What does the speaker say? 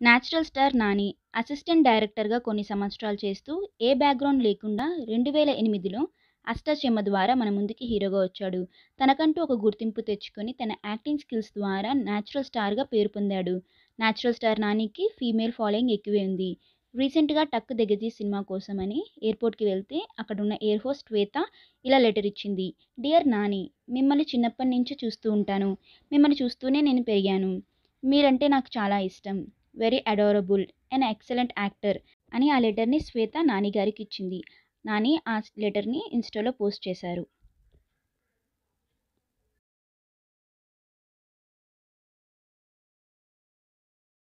Natural star Nani assistant డైరెక్టర్గా కొన్ని సంవత్సరాలు చేస్తూ ఏ బ్యాక్గ్రౌండ్ లేకుండా రెండు వేల ఎనిమిదిలో అష్టాచెమ్మ ద్వారా మన ముందుకి హీరోగా వచ్చాడు. తనకంటూ ఒక గుర్తింపు తెచ్చుకొని తన యాక్టింగ్ స్కిల్స్ ద్వారా న్యాచురల్ స్టార్గా పేరు పొందాడు. న్యాచురల్ స్టార్ నానికి ఫీమేల్ ఫాలోయింగ్ ఎక్కువే ఉంది. రీసెంట్గా టక్ దిగజీ సినిమా కోసమని ఎయిర్పోర్ట్కి వెళ్తే అక్కడున్న ఎయిర్ హోస్ట్ శ్వేత ఇలా లెటర్ ఇచ్చింది. డియర్ నాని మిమ్మల్ని చిన్నప్పటి నుంచి చూస్తూ ఉంటాను. మిమ్మల్ని చూస్తూనే నేను పెరిగాను. మీరంటే నాకు చాలా ఇష్టం. Very adorable and excellent actor అని ఆ లెటర్ని శ్వేత నాని గారికి ఇచ్చింది నాని ఆ లెటర్ని ఇన్స్టాలో పోస్ట్ చేశారు.